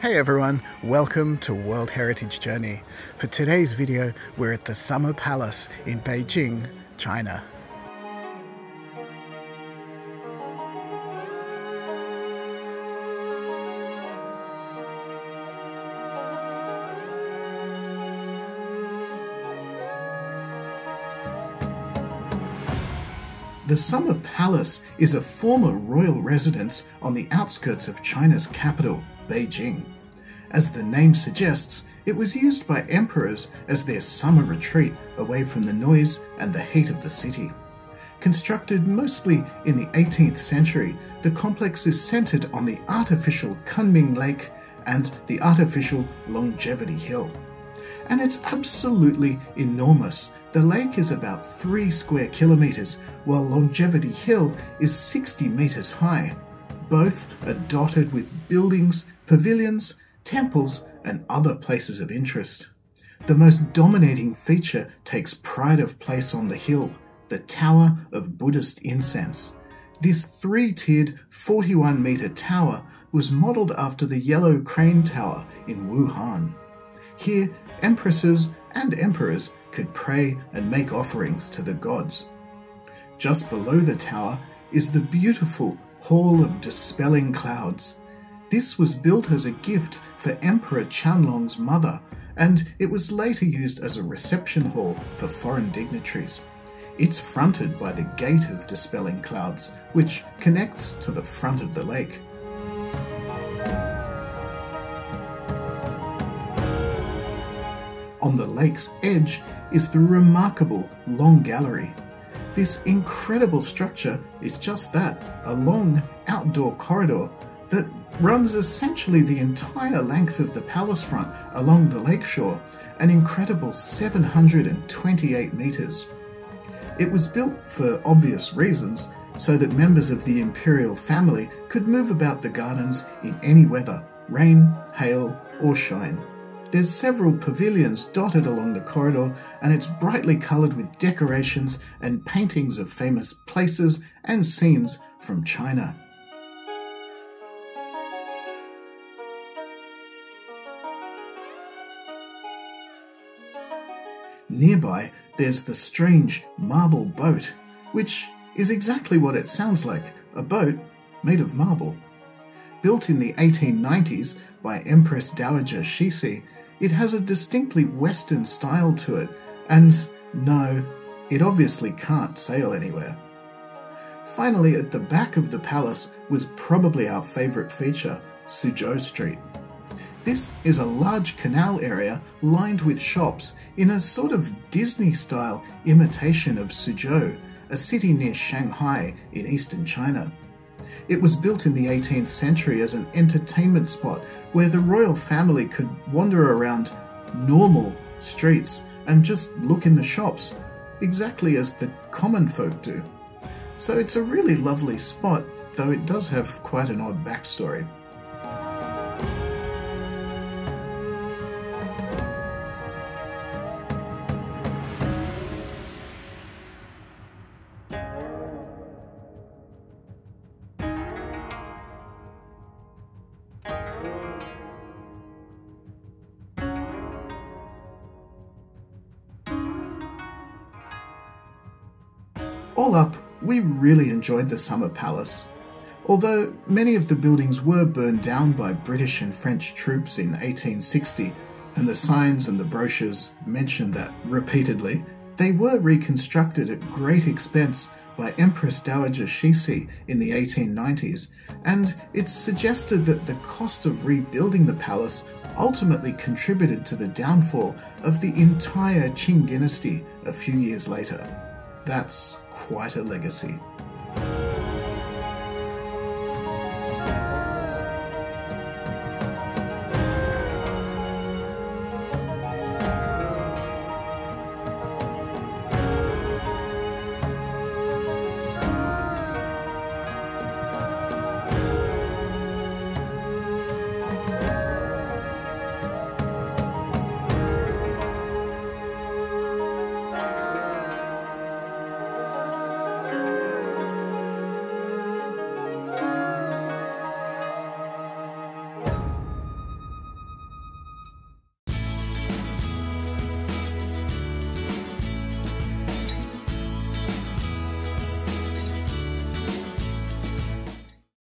Hey everyone, welcome to World Heritage Journey. For today's video, we're at the Summer Palace in Beijing, China. The Summer Palace is a former royal residence on the outskirts of China's capital, Beijing. As the name suggests, it was used by emperors as their summer retreat away from the noise and the heat of the city. Constructed mostly in the 18th century, the complex is centered on the artificial Kunming Lake and the artificial Longevity Hill. And it's absolutely enormous. The lake is about 3 square kilometers, while Longevity Hill is 60 meters high. Both are dotted with buildings, pavilions, temples, and other places of interest. The most dominating feature takes pride of place on the hill, the Tower of Buddhist Incense. This three tiered 41 meter tower was modeled after the Yellow Crane Tower in Wuhan. Here, empresses and emperors could pray and make offerings to the gods. Just below the tower is the beautiful Hall of Dispelling Clouds. This was built as a gift for Emperor Qianlong's mother, and it was later used as a reception hall for foreign dignitaries. It's fronted by the Gate of Dispelling Clouds, which connects to the front of the lake. On the lake's edge is the remarkable Long Gallery. This incredible structure is just that a long outdoor corridor that runs essentially the entire length of the palace front along the lakeshore, an incredible 728 metres. It was built for obvious reasons, so that members of the imperial family could move about the gardens in any weather rain, hail, or shine. There's several pavilions dotted along the corridor, and it's brightly coloured with decorations and paintings of famous places and scenes from China. Nearby, there's the strange marble boat, which is exactly what it sounds like a boat made of marble. Built in the 1890s by Empress Dowager Cixi, it has a distinctly Western style to it, and no, it obviously can't sail anywhere. Finally, at the back of the palace was probably our favourite feature, Suzhou Street. This is a large canal area lined with shops in a sort of Disney style imitation of Suzhou, a city near Shanghai in eastern China. It was built in the 18th century as an entertainment spot where the royal family could wander around normal streets and just look in the shops, exactly as the common folk do. So it's a really lovely spot, though it does have quite an odd backstory. All up, we really enjoyed the Summer Palace. Although many of the buildings were burned down by British and French troops in 1860, and the signs and the brochures mentioned that repeatedly, they were reconstructed at great expense by Empress Dowager Cixi in the 1890s, and it's suggested that the cost of rebuilding the palace ultimately contributed to the downfall of the entire Qing dynasty a few years later. That's quite a legacy.